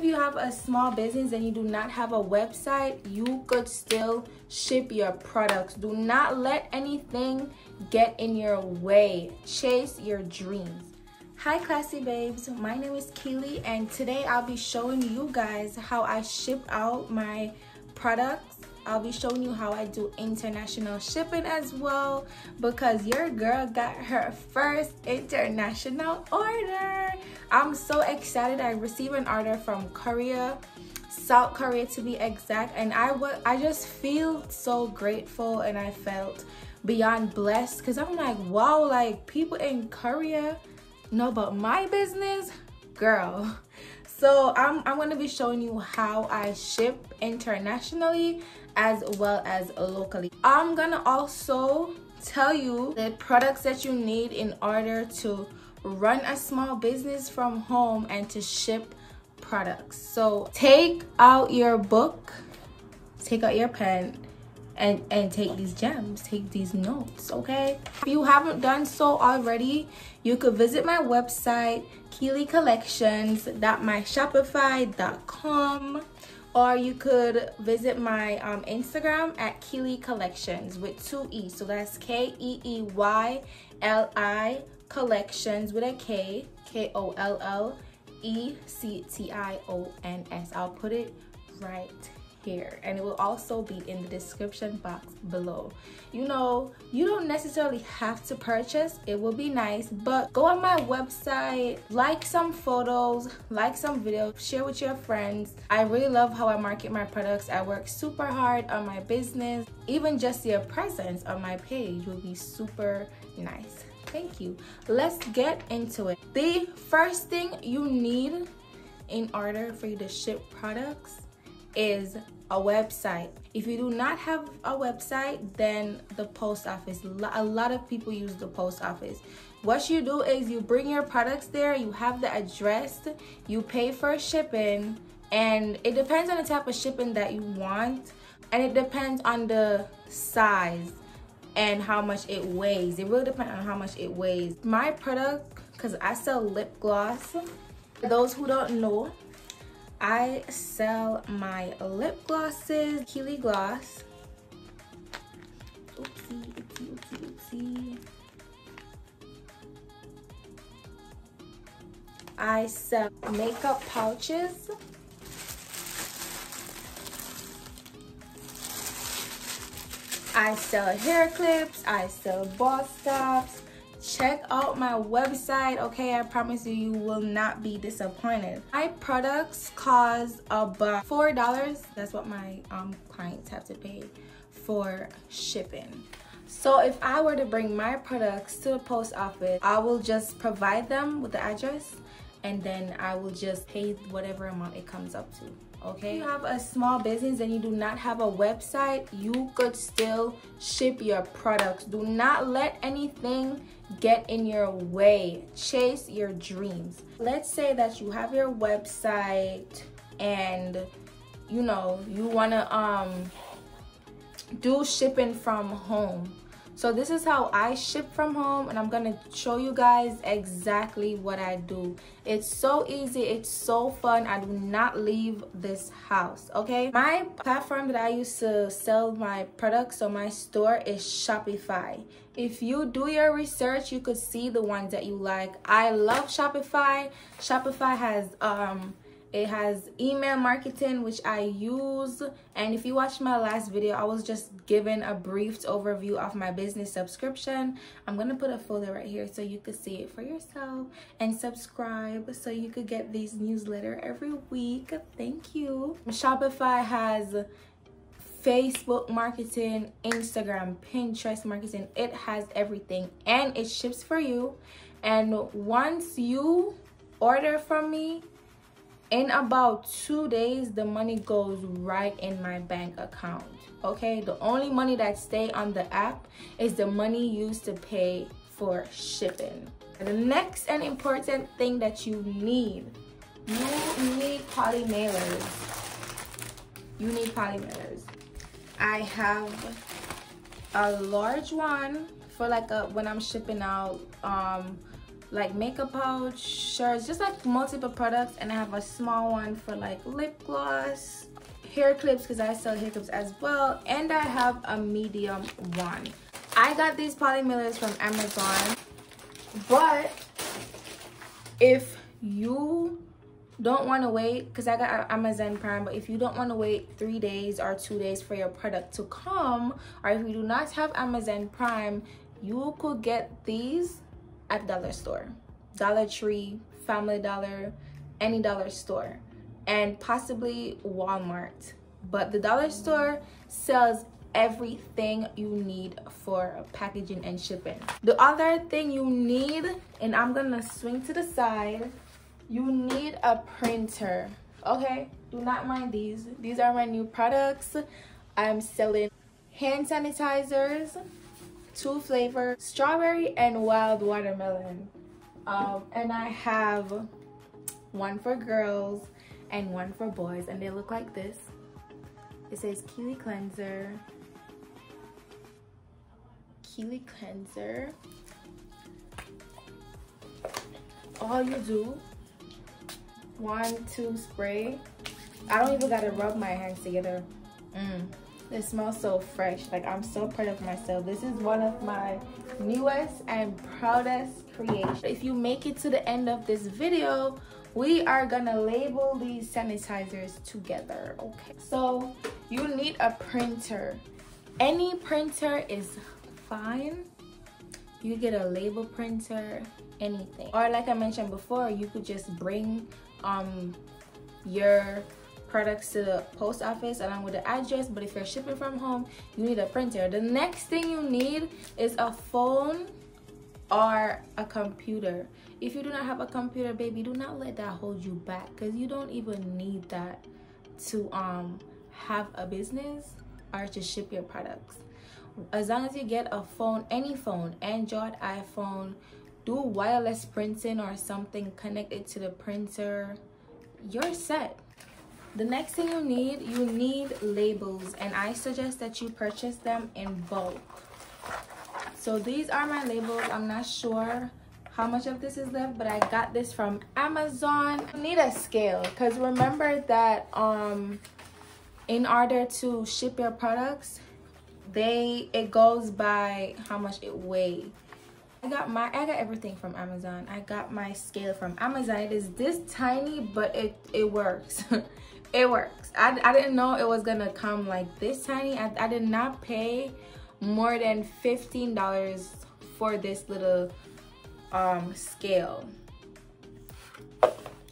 If you have a small business and you do not have a website, you could still ship your products. Do not let anything get in your way. Chase your dreams. Hi classy babes, my name is Keely and today I'll be showing you guys how I ship out my products I'll be showing you how I do international shipping as well because your girl got her first international order. I'm so excited. I received an order from Korea, South Korea to be exact, and I I just feel so grateful and I felt beyond blessed because I'm like, wow, like people in Korea know about my business, girl. So I'm, I'm going to be showing you how I ship internationally as well as locally. I'm to also tell you the products that you need in order to run a small business from home and to ship products. So take out your book, take out your pen, and and take these gems take these notes okay if you haven't done so already you could visit my website keeylikollections.myshopify.com or you could visit my um, Instagram at Keeyli Kollections with two E. So that's K E E Y L I Collections with a K, K O L L E C T I O N S. I'll put it right here and it will also be in the description box below. You know you don't necessarily have to purchase it will be nice but go on my website like some photos like some videos share with your friends. I really love how i market my products. I work super hard on my business. Even just your presence on my page will be super nice. Thank you. Let's get into it. The first thing you need in order for you to ship products is a website. If you do not have a website, then the post office. A lot of people use the post office. What you do is you bring your products there, you have the address, you pay for shipping, and it depends on the type of shipping that you want, and it depends on the size and how much it weighs. It really depends on how much it weighs. My product, because I sell lip gloss, for those who don't know, I sell my lip glosses, Keeyli Gloss. Oopsie, oopsie, oopsie, oopsie. I sell makeup pouches. I sell hair clips, I sell ball stops, check out my website okay? I promise you you will not be disappointed. My products cost about four dollars. That's what my um, clients have to pay for shipping. So if i were to bring my products to the post office i will just provide them with the address and then i will just pay whatever amount it comes up to okay? If you have a small business and you do not have a website you could still ship your products. Do not let anything get in your way chase your dreams. Let's say that you have your website and you know you want to um do shipping from home so this is how I ship from home and I'm gonna show you guys exactly what I do. It's so easy, it's so fun. I do not leave this house, okay? My platform that I use to sell my products, so my store is Shopify. If you do your research, you could see the ones that you like. I love Shopify. Shopify has um it has email marketing which i use. And if you watched my last video i was just giving a brief overview of my business subscription. I'm gonna put a folder right here so you could see it for yourself and subscribe so you could get these newsletter every week. Thank you. Shopify has facebook marketing instagram pinterest marketing. It has everything and it ships for you. And once you order from me in about two days the money goes right in my bank account okay? The only money that stay on the app is the money used to pay for shipping. The next and important thing that you need you need poly mailers you need poly mailers i have a large one for like a when i'm shipping out um like makeup pouch, shirts, just like multiple products. And I have a small one for like lip gloss, hair clips because I sell hair clips as well. And I have a medium one. I got these poly mailers from Amazon. But if you don't want to wait because i got amazon prime but if you don't want to wait three days or two days for your product to come or if you do not have amazon prime you could get these at dollar store. Dollar tree family dollar any dollar store. And possibly walmart. But the dollar store sells everything you need for packaging and shipping. The other thing you need and i'm gonna swing to the side you need a printer. Okay? Do not mind these. These are my new products. I'm selling hand sanitizers two flavor strawberry and wild watermelon um, and i have one for girls and one for boys and they look like this it says Keeyli cleanser Keeyli cleanser all you do one, two spray. I don't even gotta rub my hands together. Mm. It smells so fresh. Like I'm so proud of myself. This is one of my newest and proudest creations. If you make it to the end of this video, we are gonna label these sanitizers together, okay? So you need a printer. Any printer is fine. You get a label printer, anything. Or like I mentioned before, you could just bring um your products to the post office along with the address but if you're shipping from home you need a printer. The next thing you need is a phone or a computer. If you do not have a computer baby do not let that hold you back because you don't even need that to um have a business or to ship your products. As long as you get a phone any phone android iphone do wireless printing or something connected to the printer you're set the next thing you need you need labels and i suggest that you purchase them in bulk so these are my labels i'm not sure how much of this is left but i got this from amazon you need a scale because remember that um in order to ship your products they it goes by how much it weighs I got my I got everything from Amazon. I got my scale from Amazon. It is this tiny, but it it works. it works. I, I didn't know it was gonna come like this tiny. I, I did not pay more than $15 for this little um scale.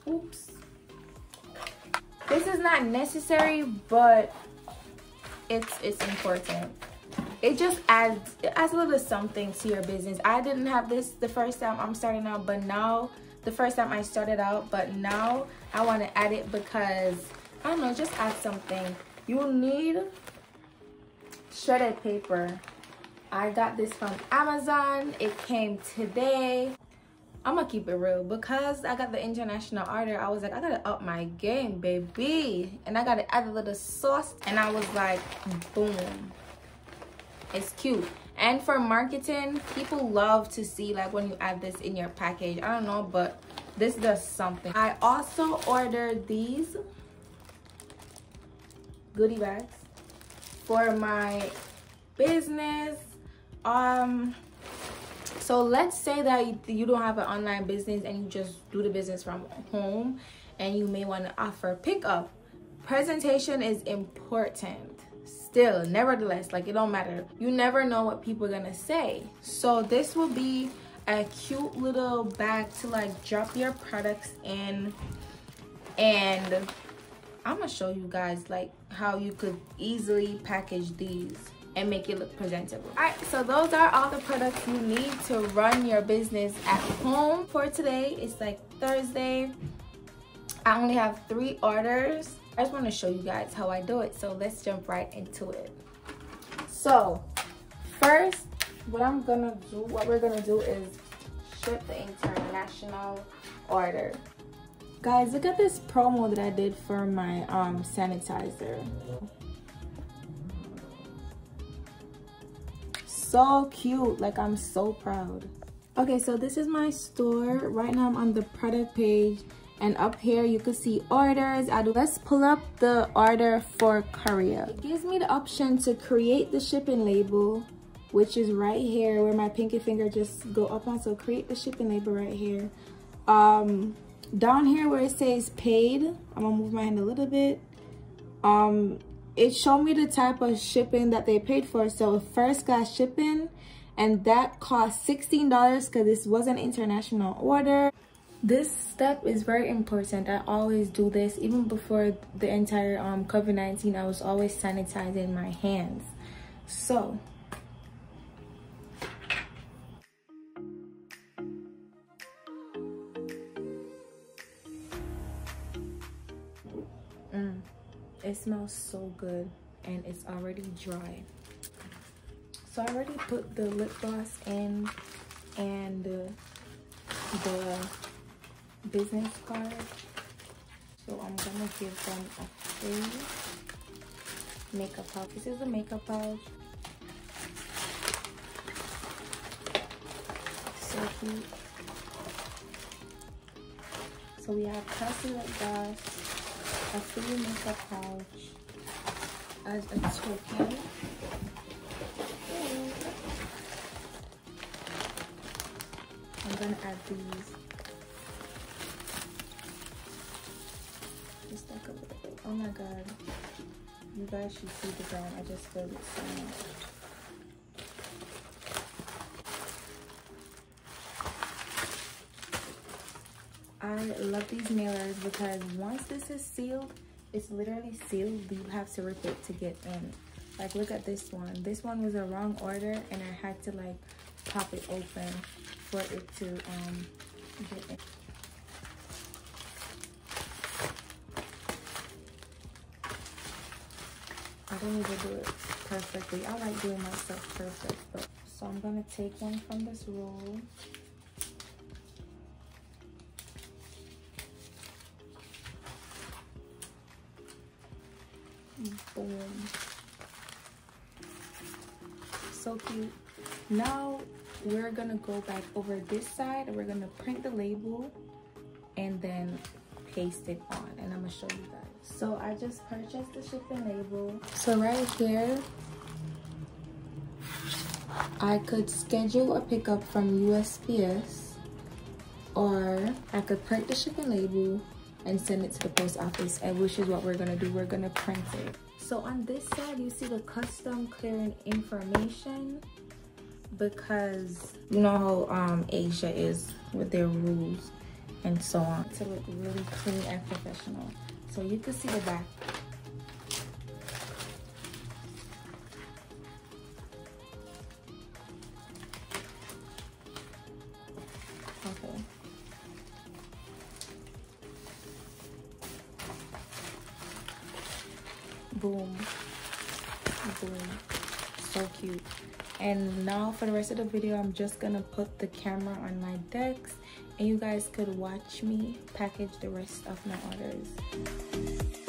Oops. This is not necessary, but it's it's important it just adds it adds a little something to your business i didn't have this the first time i'm starting out but now the first time i started out but now i want to add it because i don't know just add something. You need shredded paper. I got this from amazon. It came today. I'm gonna keep it real. Because i got the international order i was like i gotta up my game baby. And i gotta add a little sauce and i was like boom. It's cute. And for marketing people love to see like when you add this in your package. I don't know but this does something. I also ordered these goodie bags for my business. Um so let's say that you don't have an online business and you just do the business from home and you may want to offer pickup. Presentation is important still nevertheless like it don't matter. You never know what people are gonna say. So this will be a cute little bag to like drop your products in and i'm gonna show you guys like how you could easily package these and make it look presentable all right so those are all the products you need to run your business at home for today it's like thursday i only have three orders I just want to show you guys how I do it. So let's jump right into it. So first, what I'm gonna do, what we're gonna do is ship the international order. Guys, look at this promo that I did for my um, sanitizer. So cute, like I'm so proud. Okay, so this is my store. Right now I'm on the product page and up here you can see orders. I do, let's pull up the order for Korea. It gives me the option to create the shipping label which is right here where my pinky finger just go up on. So create the shipping label right here. Um, down here where it says paid, I'm gonna move my hand a little bit. Um, it showed me the type of shipping that they paid for. So first class shipping, and that cost $16 because this was an international order. This step is very important. I always do this. Even before the entire um, COVID-19, I was always sanitizing my hands. So it smells so good and it's already dry. So i already put the lip gloss in and the business card. So i'm gonna give them a free makeup pouch. This is a makeup pouch. So cute so we have Cassie lip gloss a free makeup pouch as a token. I'm gonna add these. Just like a little bit. Oh my god. You guys should see the brand. I just feel it so much. I love these mailers because once this is sealed, it's literally sealed. You have to rip it to get in. Like look at this one. This one was a wrong order and I had to like pop it open for it to um get in. I don't even do it perfectly. I like doing my stuff perfect, but so I'm gonna take one from this roll. Boom. So cute. Now we're gonna go back over this side. We're gonna print the label and then paste it on. And I'm gonna show you guys. So I just purchased the shipping label. So right here, I could schedule a pickup from USPS or I could print the shipping label and send it to the post office and which is what we're gonna do we're gonna print it so on this side you see the custom clearing information because you know how um asia is with their rules and so on. To look really clean and professional. So you can see the back boom. Boom. So cute. And now for the rest of the video i'm just gonna put the camera on my decks and you guys could watch me package the rest of my orders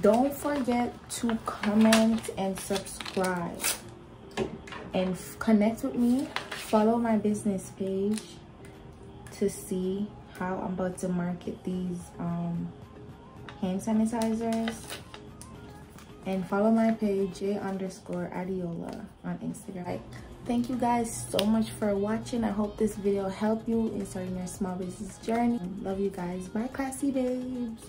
don't forget to comment and subscribe. And connect with me. Follow my business page to see how i'm about to market these um, hand sanitizers. And follow my page j underscore adiola on instagram. Thank you guys so much for watching. I hope this video helped you in starting your small business journey. Love you guys. Bye classy babes